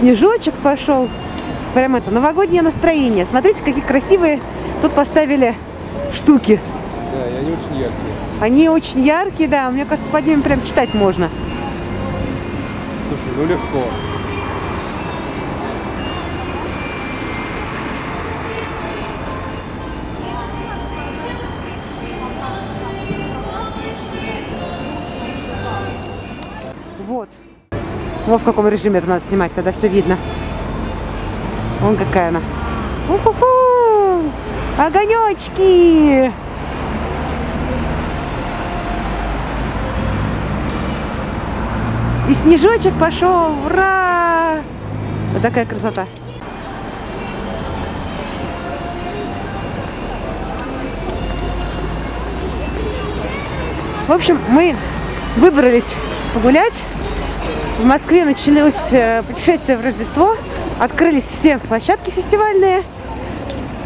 снежочек пошел. Прям это новогоднее настроение. Смотрите, какие красивые тут поставили штуки. Да, и они очень яркие. Они очень яркие, да. Мне кажется, под ними прям читать можно. Слушай, ну легко. Вот в каком режиме это надо снимать, тогда все видно. Вон какая она. Уху! Огонечки! И снежочек пошел! Ура! Вот такая красота. В общем, мы выбрались погулять. В Москве началось э, путешествие в Рождество. Открылись все площадки фестивальные.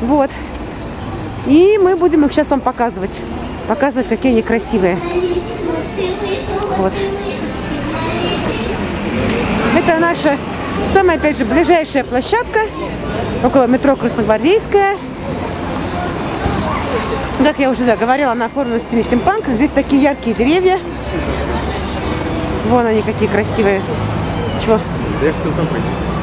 Вот. И мы будем их сейчас вам показывать. Показывать, какие они красивые. Вот. Это наша самая, опять же, ближайшая площадка. Около метро Красногвардейская. Как я уже да, говорила, она оформлена в стиле стимпанк. Здесь такие яркие деревья. Вон они какие красивые. Чего? Да я пойти.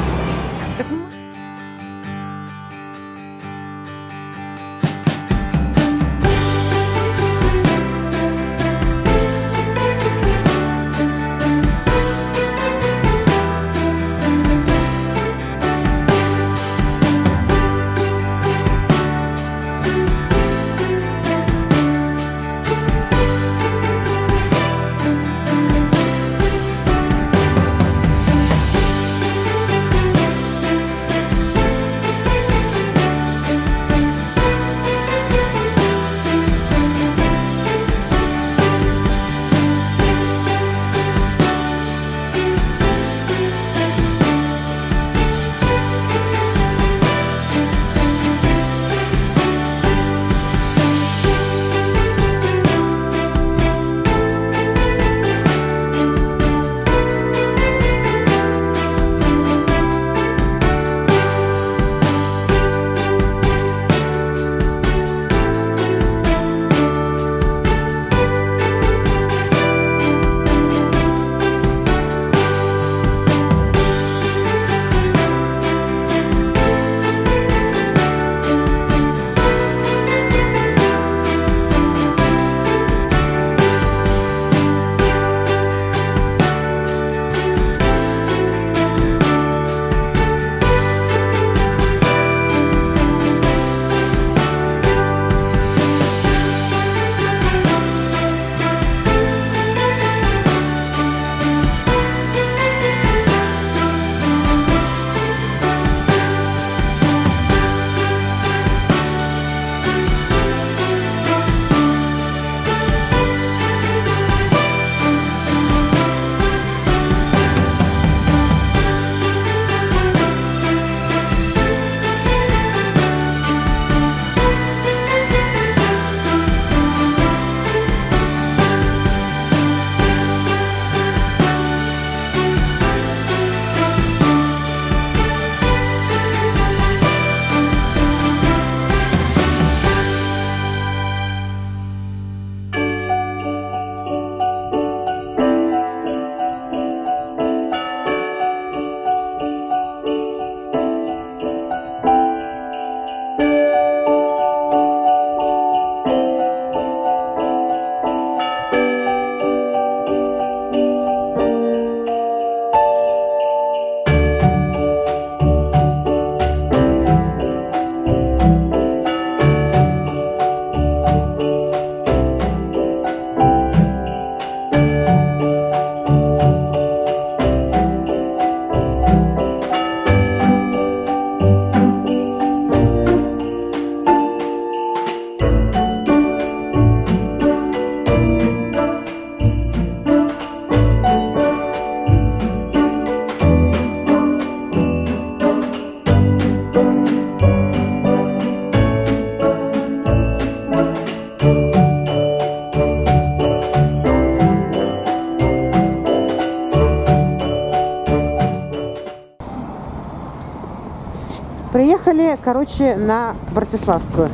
Приехали, короче, на Братиславскую.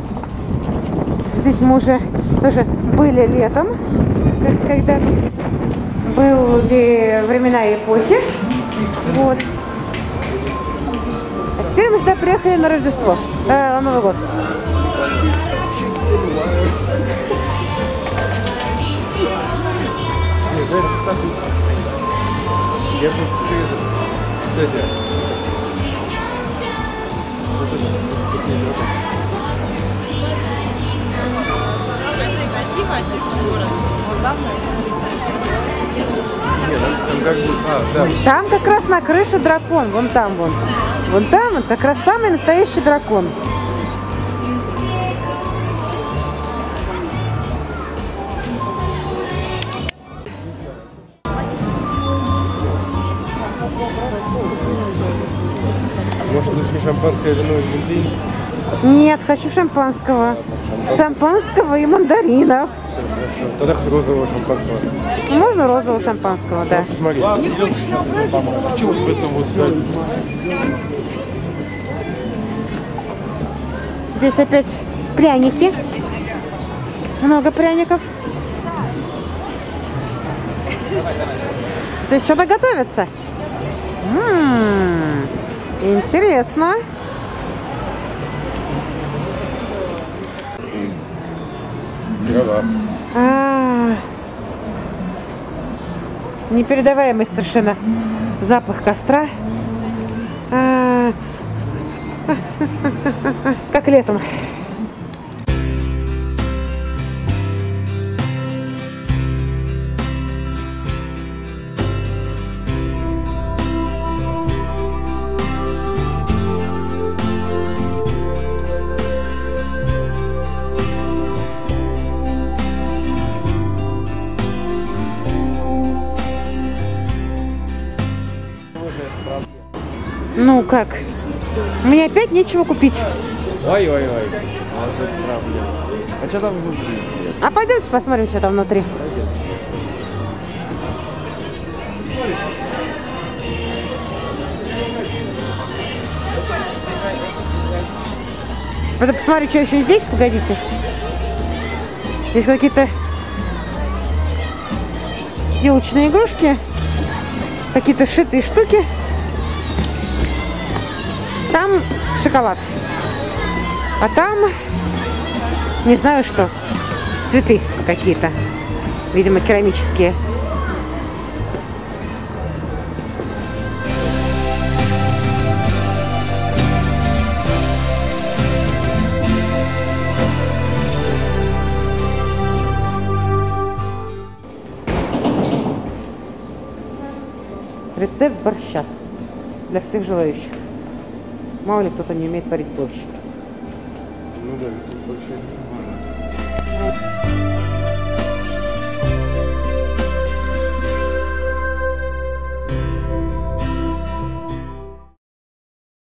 Здесь мы уже тоже были летом, когда были времена и эпохи. Вот. А теперь мы сюда приехали на Рождество, э, на Новый год. Нет, да, там, как раз на крыше дракон, вон там вон. Вон там вот как раз самый настоящий дракон. Шампанское вино из Бельгии? Нет, хочу шампанского. Шампанского и мандаринов. Тогда розового шампанского. Можно розового шампанского, да. Посмотри. Чего в этом вот? Здесь опять пряники. Много пряников. Здесь что-то готовится. М, Интересно. Дрова. А, Непередаваемый совершенно запах костра. А, Как летом. Ну как? Мне опять нечего купить. Ой-ой-ой. Вот это проблема. А что там внутри, интересно? А пойдемте посмотрим, что там внутри. Пойду посмотрю, что еще здесь, погодите. Здесь какие-то елочные игрушки, какие-то шитые штуки. Там шоколад. А там не знаю что. Цветы какие-то. Видимо, керамические. Рецепт борща для всех желающих. Мало ли кто-то не умеет варить борщ. Ну да, если больше.